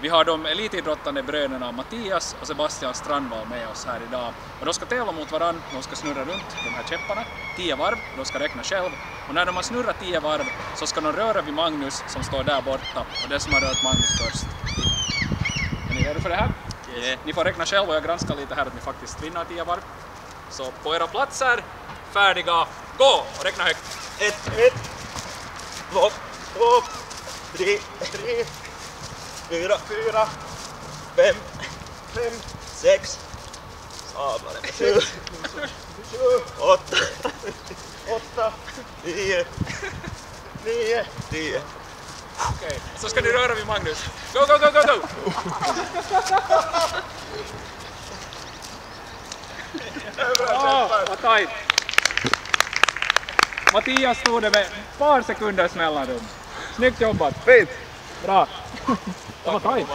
Vi har de elitidrottande bröderna Mattias och Sebastian Strandvall med oss här idag. Och de ska tävla mot varandra, de ska snurra runt de här käpparna, 10 varv, de ska räkna själv. Och när de har snurrat 10 varv så ska de röra vid Magnus som står där borta och den som har rört Magnus först. Är ni redo för det här? Yeah. Ni får räkna själva och jag granskar lite här att ni faktiskt vinner 10 varv. Så på era platser, färdiga, gå! Och räkna högt. Ett, ett, två, två, tre, tre, fyra, fyra, fem, fem, sex, sablar sju, sju, åtta, åtta, nio, nio, tio. Okej, så ska ni röra vid Magnus. Go, go, go, go, go! Åh, vad tajt! Mattias stod det med ett par sekunders mellanrum. Snyggt jobbat! Fint! Bra! Det var tajt.